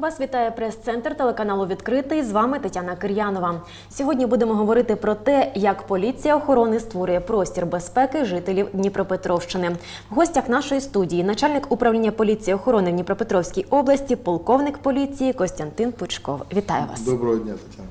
Вас вітає прес-центр телеканалу Відкритий. З вами Тетяна Кир'янова. Сьогодні будемо говорити про те, як поліція охорони створює простір безпеки жителів Дніпропетровщини. В гостях нашої студії начальник управління поліції охорони в Дніпропетровській області, полковник поліції Костянтин Пучков. Вітаю вас. Доброго дня, Тетяна.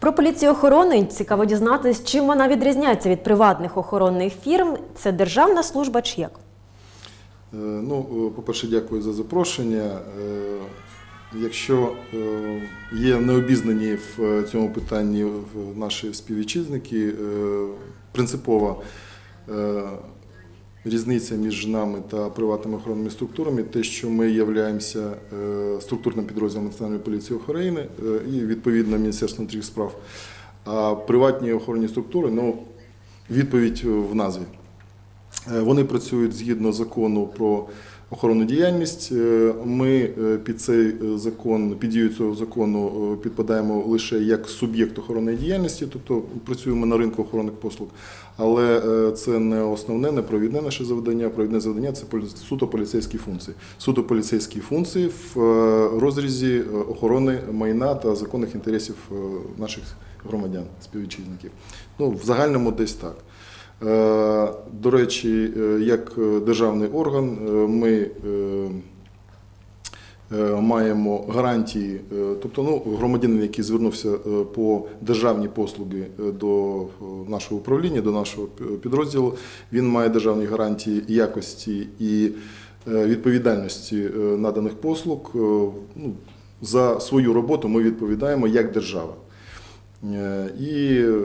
Про поліцію охорони цікаво дізнатися, чим вона відрізняється від приватних охоронних фірм. Це державна служба чи як? Е, Ну, е, по-перше, дякую за запрошення. Якщо е, є необізнані в е, цьому питанні наші співвітчизники, е, принципова різниця між нами та приватними охоронними структурами, те, що ми являємося структурним підрозділом Національної поліції України і відповідно Міністерства внутрішніх справ. А приватні охоронні структури, ну, відповідь в назві. Вони працюють згідно закону про охоронну діяльність. Е, Ми е, під цей е, закон, під дію цього закону підпадаємо лише як суб'єкт охоронної діяльності, тобто працюємо на ринку охоронних послуг. Але це не основне, не провідне наше завдання. Провідне завдання це суто поліцейські функції. Суто поліцейські функції в розрізі охорони майна та законних інтересів наших громадян, співвітчизників. Ну, в загальному десь так. Е, До речі, е, як державний орган, е, ми маємо гарантії, тобто ну, громадянин, який звернувся по державні послуги до нашого управління, до нашого підрозділу, він має державні гарантії якості і відповідальності наданих послуг. Ну, за свою роботу ми відповідаємо як держава. Е, І е,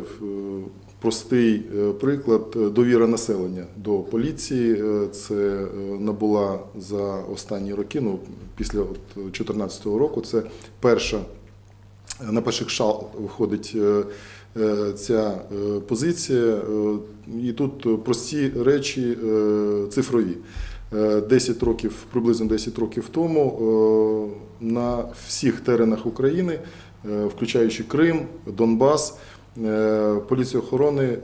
простий е, приклад довіра населення до поліції. Це набула за останні роки, ну після 2014 року. Це перша на перших шал виходить ця позиція. І тут прості речі цифрові. Е, 10 років, приблизно 10 років тому на всіх теренах України, включаючи Крим, Донбас, е, поліція охорони е,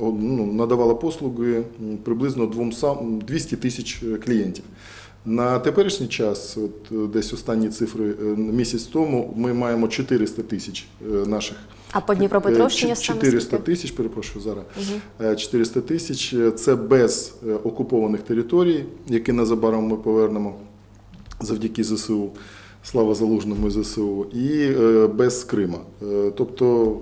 ну, надавала послуги приблизно двом сам- 200 тисяч е, клієнтів. На теперішній час, от е, десь останні цифри е, місяць тому, ми маємо 400 тисяч е, наших А по Дніпропетровщині Е, чи- саме 400 тисяч, перепрошую зараз. Е, 400 тисяч е, це без е, окупованих територій, які незабаром ми повернемо завдяки ЗСУ. Слава залужному ЗСУ, і е, без Крима. Е, Тобто,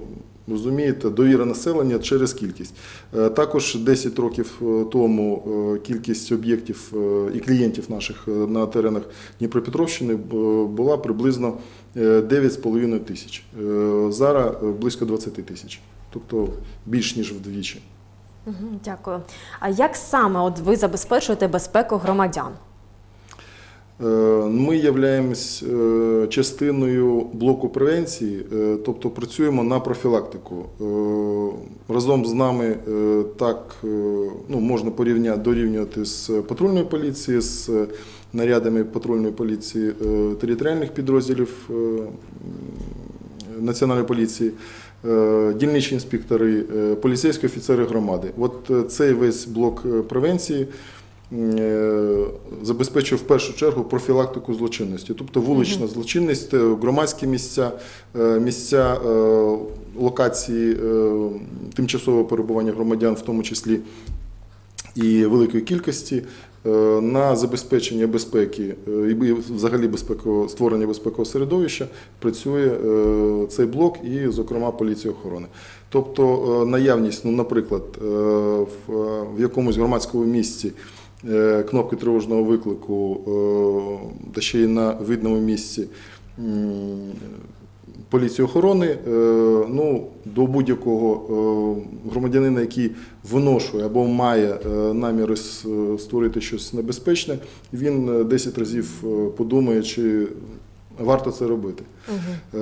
розумієте, довіра населення через кількість. Е, Також 10 років тому кількість об'єктів і клієнтів наших на теренах Дніпропетровщини була приблизно е, 9,5 тисяч. Зараз близько 20 тисяч, тобто більш ніж вдвічі. Дякую. А як саме от ви забезпечуєте безпеку громадян? Е, Ми являємось е, частиною блоку превенції, е, тобто працюємо на профілактику. Разом з нами так ну, можна порівняти, дорівнювати з патрульною поліцією, з нарядами патрульної поліції територіальних підрозділів Національної поліції. Дільничні інспектори, поліцейські офіцери громади. От цей весь блок превенції забезпечує в першу чергу профілактику злочинності, тобто вулична злочинність, е, громадські місця, е, місця е, локації е, тимчасового перебування громадян, в тому числі і великої кількості. е, На забезпечення безпеки е, і взагалі безпекового створення безпекового середовища працює е, цей блок і, зокрема, поліція охорони. Тобто е, наявність, ну, наприклад, е, в, якомусь громадському місці е, кнопки тривожного виклику, е, та ще й на видному місці. Поліції охорони е, ну, до будь-якого е, громадянина, який виношує або має е, наміри створити щось небезпечне, він е, 10 разів е, подумає, чи варто це робити. Е,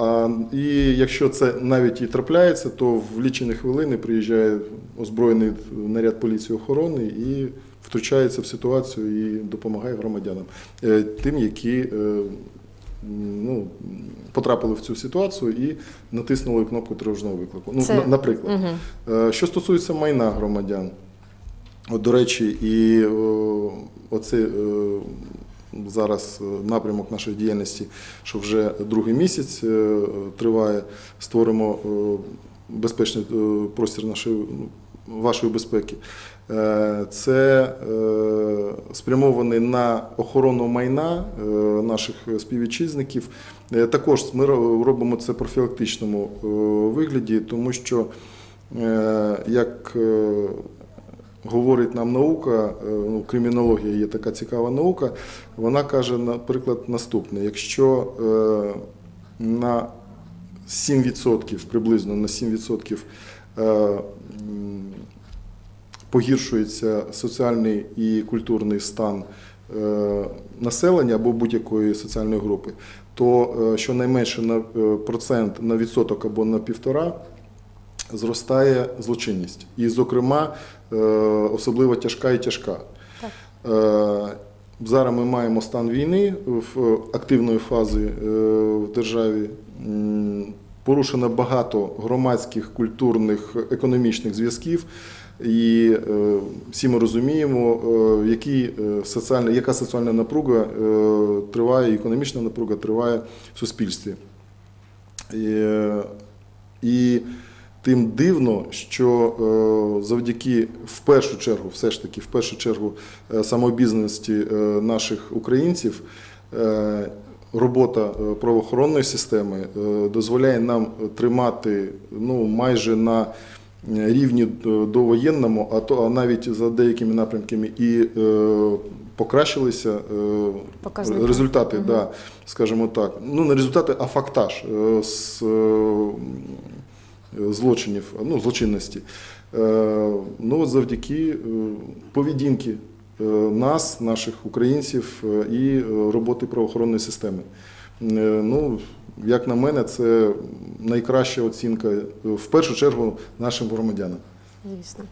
А, і якщо це навіть і трапляється, то в лічені хвилини приїжджає озброєний наряд поліції охорони і втручається в ситуацію і допомагає громадянам, е, тим, які е, ну, потрапили в цю ситуацію і натиснули кнопку тривожного виклику. Ну, Це- наприклад. Е, Що стосується майна громадян, от, до речі, і оце, зараз напрямок нашої діяльності, що вже другий місяць триває. Створимо безпечний простір нашої ну, вашої безпеки. Е, Це е, спрямований на охорону майна е, наших співвітчизників. Також ми робимо це в профілактичному вигляді, тому що, як говорить нам наука, ну, кримінологія є така цікава наука, вона каже, наприклад, наступне: якщо на 7%, приблизно на 7% е, м, погіршується соціальний і культурний стан е, населення або будь-якої соціальної групи, то е, щонайменше на е, процент, на відсоток або на півтора зростає злочинність. І, зокрема, особливо тяжка і тяжка. Е, Зараз ми маємо стан війни в активної фази в державі. Порушено багато громадських, культурних, економічних зв'язків. І е, всі ми розуміємо, е, які, е, соціальна, яка соціальна напруга триває, економічна напруга триває в суспільстві. І, і тим дивно, що завдяки в першу чергу, все ж таки, в першу чергу самообізнаності е, наших українців. Робота правоохоронної системи дозволяє нам тримати ну, майже на рівні е, довоєнному, а то а навіть за деякими напрямками і е, покращилися е, Показники. результати, Мгм. да, скажімо так. Ну, не результати, а фактаж з злочинів, ну, злочинності. Ну, от завдяки поведінки нас, наших українців і роботи правоохоронної системи. Ну, як на мене, це найкраща оцінка е, в першу чергу нашим громадянам. Звісно.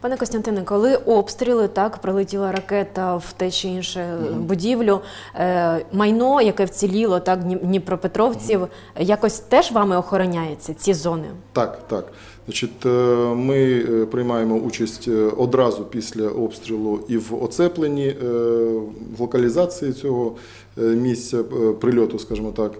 Пане Костянтине, коли обстріли, так, прилетіла ракета в те чи інше е, будівлю, е, майно, яке вціліло, так, Дні- дніпропетровців, якось теж вами охороняється, ці зони? Так, так. Значить, е, ми приймаємо участь одразу після обстрілу і в оцепленні, в локалізації цього місця прильоту, скажімо так.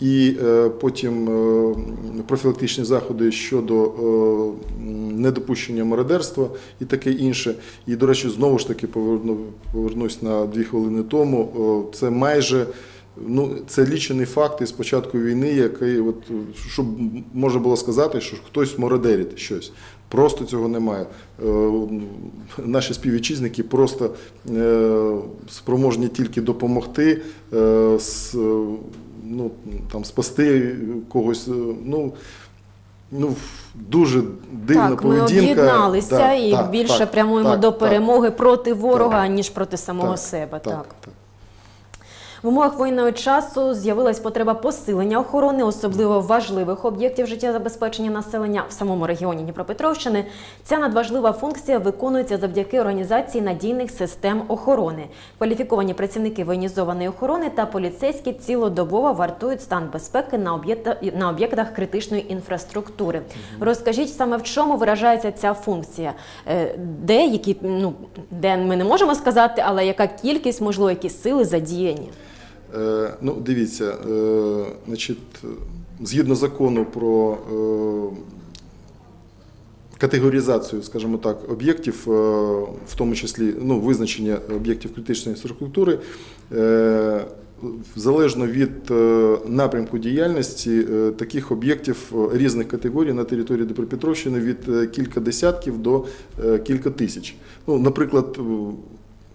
І е, потім е, профілактичні заходи щодо е, недопущення мародерства і таке інше. І, до речі, знову ж таки поверну, повернусь на дві хвилини тому. Це майже Ну, це лічені факти з початку війни, який, от, щоб можна було сказати, що хтось мародерить щось. Просто цього немає. Наші співвітчизники просто спроможні тільки допомогти, ну, там, спасти когось. е, Ну, ну, дуже дивна так, ми об'єдналися Да, і так, більше так, прямуємо так, до так. перемоги проти ворога, Так. ніж проти самого Так, себе. так, так. так. В умовах воєнного часу з'явилась потреба посилення охорони особливо важливих об'єктів життєзабезпечення населення в самому регіоні Дніпропетровщини. Ця надважлива функція виконується завдяки організації надійних систем охорони. Кваліфіковані працівники воєнізованої охорони та поліцейські цілодобово вартують стан безпеки на об'єкта- на об'єктах критичної інфраструктури. Розкажіть саме в чому виражається ця функція? Е, Де які ну де ми не можемо сказати, але яка кількість, можливо, які сили задіяні? Е, Ну, дивіться, е, значить, згідно закону про е, категоризацію, скажімо так, об'єктів, в тому числі ну, визначення об'єктів критичної інфраструктури, залежно від напрямку діяльності таких об'єктів різних категорій на території Дніпропетровщини від кілька десятків до кілька тисяч. Ну, наприклад, е,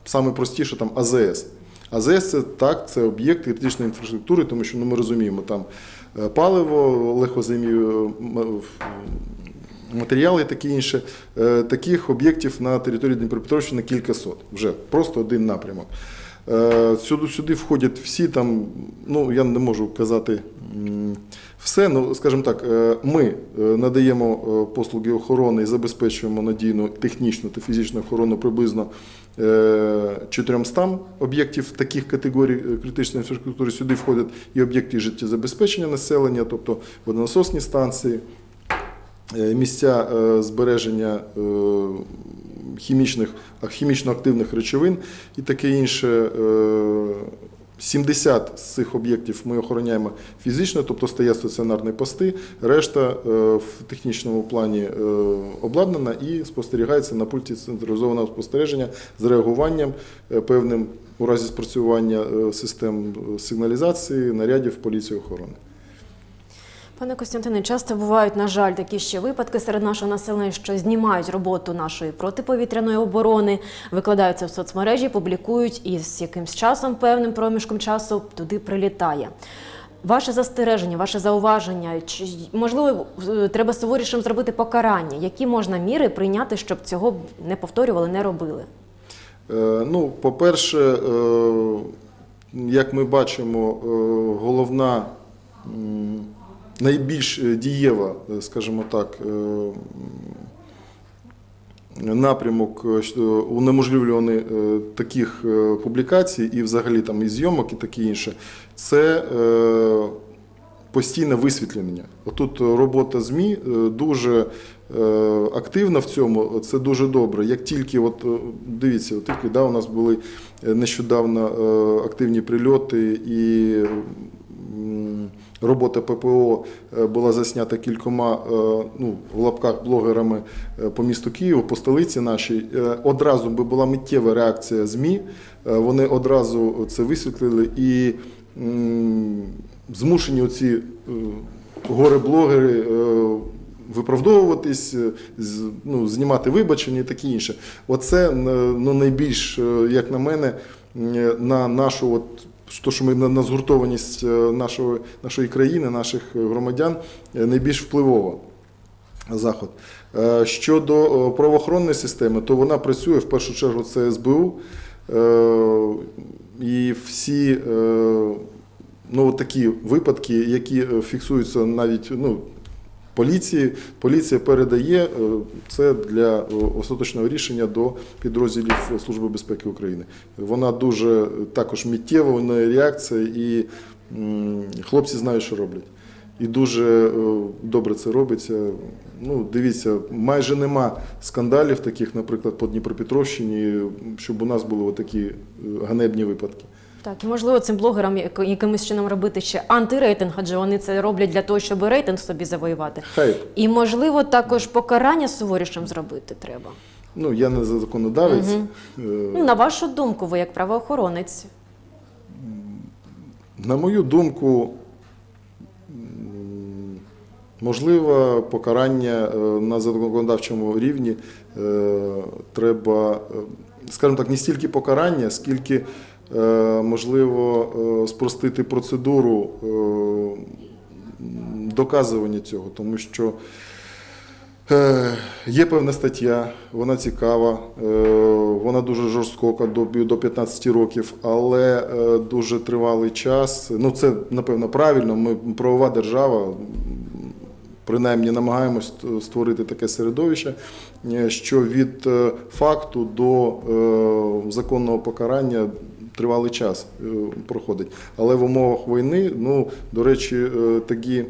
саме простіше там АЗС. АЗС це так, це об'єкт критичної інфраструктури, тому що ну, ми розуміємо, там е, паливо, легкозаймі е, матеріали і таке інше. Е, Таких об'єктів на території Дніпропетровщини кількасот. Вже просто один напрямок. Е, Сюди, сюди входять всі там, ну я не можу казати все, ну скажімо так, е, ми е, надаємо е, послуги охорони і забезпечуємо надійну технічну та фізичну охорону приблизно е, 400 об'єктів таких категорій е, критичної інфраструктури. Сюди входять і об'єкти життєзабезпечення населення, тобто водонасосні станції, е, місця е, збереження хімічних, хімічно-активних речовин і таке інше. Е, 70 з цих об'єктів ми охороняємо фізично, тобто стоять стаціонарні пости. Решта е, в технічному плані е, обладнана і спостерігається на пульті централізованого спостереження з реагуванням е, певним у разі спрацювання систем сигналізації, нарядів поліції охорони. Пане Костянтине, часто бувають, на жаль, такі ще випадки серед нашого населення, що знімають роботу нашої протиповітряної оборони, викладаються в соцмережі, публікують і з якимсь часом, певним проміжком часу туди прилітає. Ваше застереження, ваше зауваження, чи можливо е, треба суворішим зробити покарання? Які можна міри прийняти, щоб цього не повторювали, не робили? Е, Ну, по-перше, е, як ми бачимо, головна найбільш е, дієва, е, скажімо так, е, напрямок унеможливлюваний таких публікацій і взагалі там і зйомок, і таке інше, це постійне висвітлення. Отут робота ЗМІ дуже активна в цьому, це дуже добре. Як тільки, от дивіться, от тільки да, у нас були нещодавно активні прильоти і робота ППО е, була заснята кількома е, ну, в лапках блогерами е, по місту Києву, по столиці нашій. Одразу би була миттєва реакція ЗМІ. Вони одразу це висвітлили і змушені оці горе-блогери виправдовуватись, ну, знімати вибачення і таке інше. Оце ну, найбільш, як на мене, на нашу от. То, що ми на, згуртованість е, нашої, нашої країни, наших е, громадян е, найбільш впливова заход. Щодо правоохоронної системи, то вона працює в першу чергу це СБУ. І всі ну, такі випадки, які фіксуються навіть ну, поліції, поліція передає е, це для е, остаточного рішення до підрозділів Служби безпеки України. Вона дуже е, також миттєва, у реакція, і хлопці знають, що роблять. І дуже добре це робиться. Ну, дивіться, майже нема скандалів таких, наприклад, по Дніпропетровщині, щоб у нас були такі ганебні випадки. Так, і можливо цим блогерам як- якимось чином робити ще антирейтинг, адже вони це роблять для того, щоб рейтинг собі завоювати. Хайп. І можливо також покарання суворішим зробити треба. Ну, я не законодавець. Е, Ну, на вашу думку, ви як правоохоронець. На мою думку, можливо, покарання е, на законодавчому рівні е, треба, скажімо так, не стільки покарання, скільки можливо е, спростити процедуру е, доказування цього, тому що. Е, Є певна стаття, вона цікава, е, вона дуже жорстока до, до 15 років, але е, дуже тривалий час. Ну, це напевно правильно. Ми правова держава, принаймні намагаємось створити таке середовище, е, що від е, факту до е, законного покарання тривалий час е, проходить. Але в умовах війни, ну, до речі, е, такі.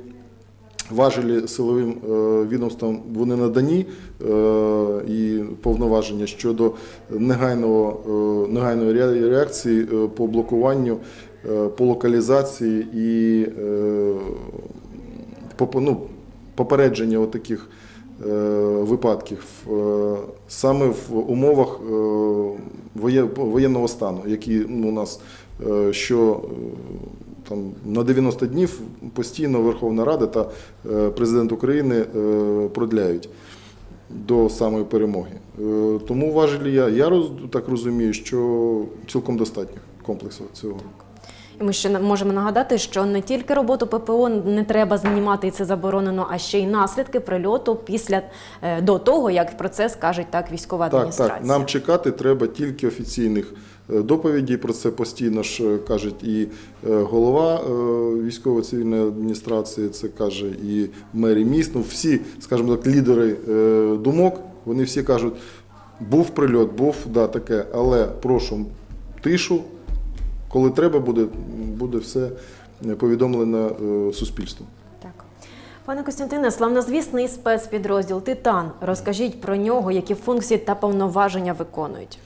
Важелі силовим е, відомствам вони надані і повноваження щодо негайного, негайної реакції по блокуванню, по локалізації і по, ну, попередження таких випадків е, саме в умовах е, воєнного стану, які ну, у нас е, що е, там на 90 днів постійно Верховна Рада та е, президент України е, продляють до самої перемоги. Е, Тому важелі я, я так розумію, що цілком достатньо комплексу цього. І ми ще можемо нагадати, що не тільки роботу ППО не треба знімати, і це заборонено, а ще й наслідки прильоту після е, до того, як про це скаже так військова адміністрація. так. Нам чекати треба тільки офіційних е, доповідей. Про це постійно ж е, кажуть і голова військово-цивільної адміністрації, це каже і мері міст. Ну, всі, скажімо так, лідери думок, вони всі кажуть, був прильот, був да, таке, але прошу тишу. Коли треба буде, буде все повідомлено е, суспільству. Так. Пане Костянтине, славнозвісний спецпідрозділ Титан. Розкажіть про нього, які функції та повноваження виконують.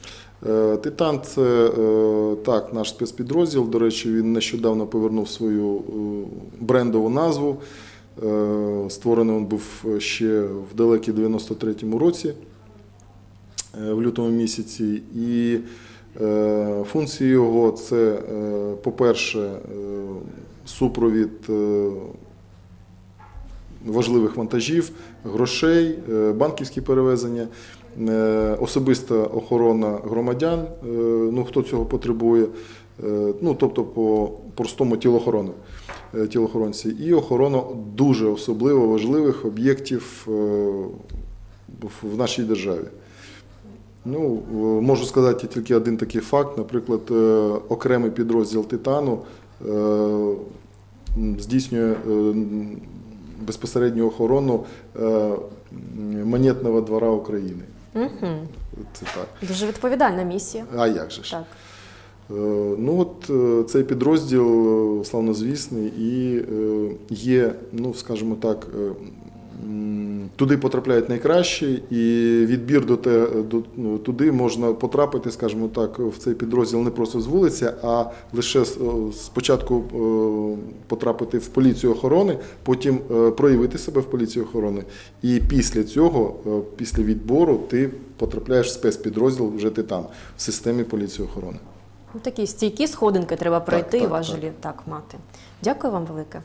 Е, Титан це е, так, наш спецпідрозділ. До речі, він нещодавно повернув свою брендову назву. Створений він був ще в далекій 93-му році, в лютому місяці. І функції його це, е, по-перше, е, супровід е, важливих вантажів, грошей, е, банківські перевезення, е, особиста охорона громадян, е, ну хто цього потребує, е, ну тобто по простому тілохорони, е, тілохоронці, і охорона дуже особливо важливих об'єктів е, в нашій державі. Ну, е, можу сказати тільки один такий факт. Наприклад, е, окремий підрозділ Титану е, здійснює безпосередню охорону монетного двора України. Угу. Це так. Дуже відповідальна місія. А як же ж? Так. Ну от цей підрозділ славнозвісний і є, ну скажімо так, туди потрапляють найкращі, і відбір до те, до, ну, туди можна потрапити, скажімо так, в цей підрозділ не просто з вулиці, а лише спочатку потрапити в поліцію охорони, потім е, проявити себе в поліцію охорони. І після цього, е, після відбору, ти потрапляєш в спецпідрозділ вже титан в системі поліції охорони. Ну, Такі стійкі сходинки треба пройти і так, важелі так. мати. Дякую вам велике.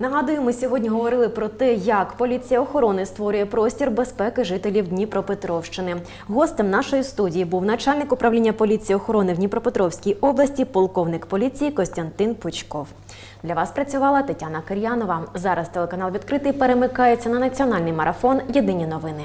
Нагадую, ми сьогодні говорили про те, як поліція охорони створює простір безпеки жителів Дніпропетровщини. Гостем нашої студії був начальник управління поліції охорони в Дніпропетровській області, полковник поліції Костянтин Пучков. Для вас працювала Тетяна Кир'янова. Зараз телеканал відкритий перемикається на національний марафон Єдині новини.